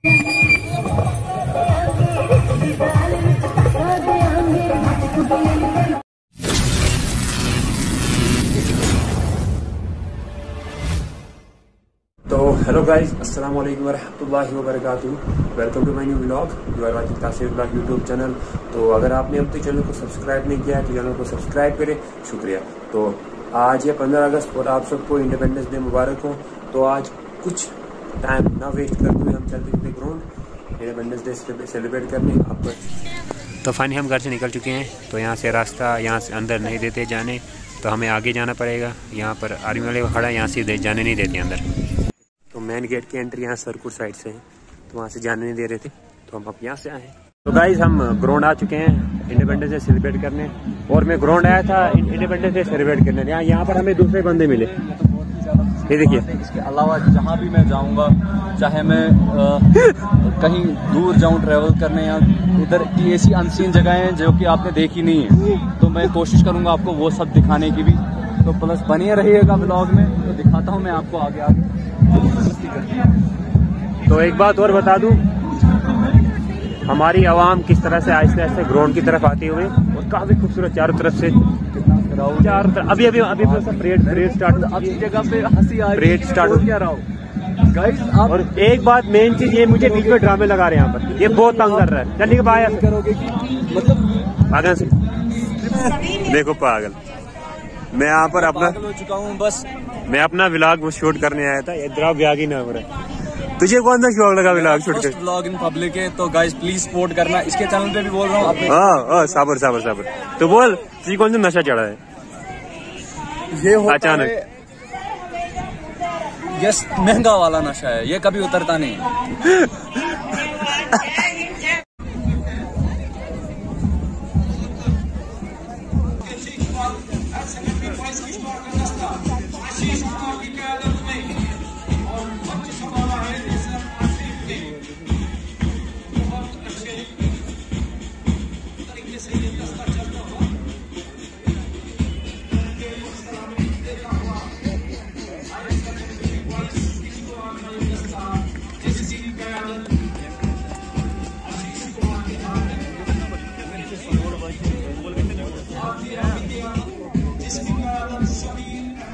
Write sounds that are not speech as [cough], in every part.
तो hello guys अस्सलाम वालेकुम वरहमतुल्लाहि वबरकातुहू welcome to my new vlog you are watching Taseer blog YouTube channel तो अगर आपने अब तक चैनल को सब्सक्राइब नहीं किया है तो चैनल को सब्सक्राइब करें। शुक्रिया। तो आज है पंद्रह अगस्त और आप सबको इंडिपेंडेंस डे मुबारक हो। तो आज कुछ टाइम ना वेस्ट करते हुए हम चलते थे ग्राउंड इंडिपेंडेंस डे सेलिब्रेट करने आपको तो फाइनली हम घर से निकल चुके हैं तो यहाँ से रास्ता यहाँ से अंदर नहीं देते जाने तो हमें आगे जाना पड़ेगा। यहाँ पर आर्मी वाले खड़ा है यहाँ से जाने नहीं देते अंदर। तो मेन गेट की एंट्री यहाँ सरकुर साइड से है तो वहाँ से जाने नहीं दे रहे थे तो हम अब यहाँ से आए तो गाइज़ हम ग्राउंड आ चुके हैं इंडिपेंडेंस डे सेलिब्रेट करने। और मैं ग्राउंड आया था इंडिपेंडेंस डे सेलिब्रेट करने। यहाँ यहाँ पर हमें दूसरे बंदे मिले। ये देखिए। इसके अलावा जहाँ भी मैं जाऊँगा चाहे मैं आ, कहीं दूर जाऊँ ट्रैवल करने या इधर की ऐसी अनसीन जगह हैं जो कि आपने देखी नहीं है तो मैं कोशिश करूँगा आपको वो सब दिखाने की भी। तो प्लस बनिए रहिएगा ब्लॉग में तो दिखाता हूँ मैं आपको आगे आगे। तो एक बात और बता दूँ हमारी आवाम किस तरह से आहिस्ते आहिस्ते ग्राउंड की तरफ़ आते हुए और काफ़ी खूबसूरत चारों तरफ़ से चारों अभी अभी अभी परेड परेड स्टार्ट जगह पे हँसी आ रही परेड स्टार्ट क्या रहा हूँ? गाइस आप और एक बात मेन चीज़ ये मुझे बीच में ड्रामे लगा रहे हैं यहाँ पर। ये बहुत तंग कर रहा है। चलिए के करोगे मतलब से। देखो पागल। मैं यहाँ पर अपना हो चुका हूँ बस। मैं अपना व्लॉग शूट करने आया था। इधर व्याग ही ना हो रहा है तुझे कौन सा शौक लगा व्लॉग शूट कर ब्लॉग इन पब्लिक है तो गाइस प्लीज़ सपोर्ट करना। इसके चैनल पे भी बोल रहा हूँ हाँ हाँ साबर साबर साबर। तो बोल तुझे कौन सा नशा चढ़ा है? ये होता अचानक। है ये महँगा वाला नशा है ये कभी उतरता नहीं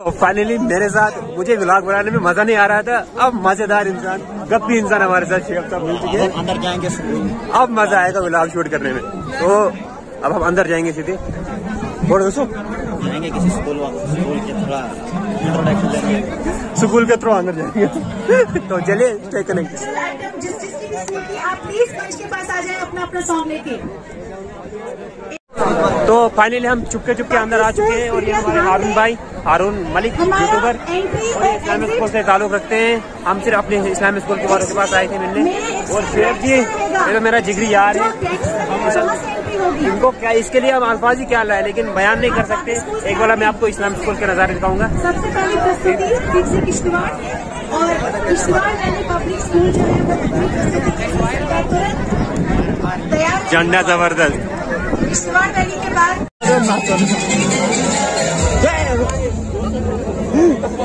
फाइनली मेरे साथ मुझे व्लॉग बनाने में मज़ा नहीं आ रहा था। अब मज़ेदार इंसान गप्पी इंसान हमारे साथ शेख साहब मिल चुके हैं। अंदर जाएँगे अब मज़ा आएगा व्लॉग शूट करने में। तो अब हम अंदर जाएँगे सीधे। बोलो दोस्तों। जाएँगे किसी स्कूल स्कूल के थोड़ा इंट्रोडक्शन देंगे स्कूल के थ्रू अंदर जाएँगे। [laughs] तो चलिए स्टे कनेक्ट आइटम जिस जिसकी स्कूल की आप प्लीज़ के पास आ जाए अपना अपना सॉन्ग लेके। तो फाइनली हम चुपके चुपके अंदर आ चुके हैं और ये हमारे हारून भाई हारून मलिक यूट्यूबर और इस्लामिक स्कूल से ताल्लुक रखते हैं। हम सिर्फ़ अपने इस्लामिक स्कूल के बारे के पास आए थे मिलने। और शेख जी ये तो मेरा जिगरी यार है। इनको क्या इसके लिए हम अल्फाज ही क्या लाए लेकिन बयान नहीं कर सकते। एक बार मैं आपको इस्लामिक स्कूल के नज़ारे दिखाऊँगा। सबसे पहले और झंडा ज़बरदस्त।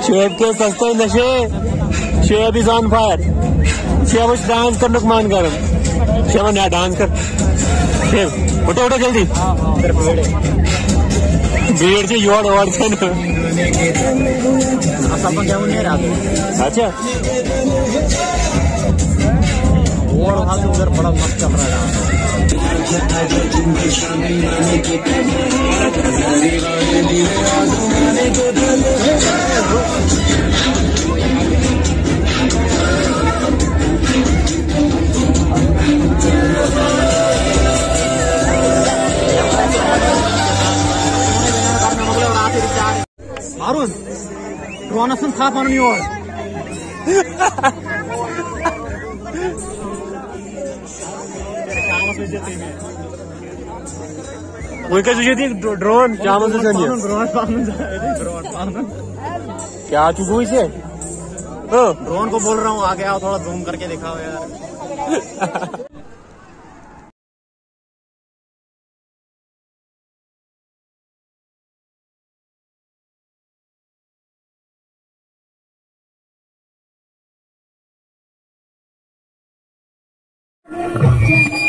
शेब के सस्ते नशे। शेब इज़ ऑन फायर शेब डांस कर नुकमान कर शेब ना डांस कर। शेब उठो उठो जल्दी। भीड़ से योड़ ओड़ से अच्छा। और वहाँ उधर बड़ा मस्त चल रहा है। Harun, Ronas'ın kapanmıyor. [laughs] ruanasın kapanıyor. वही तुझे थी ड्रोन क्या मतलब क्या चुकू इसे? ड्रोन को बोल रहा हूँ आगे आओ थोड़ा जूम करके दिखाओ यार। जय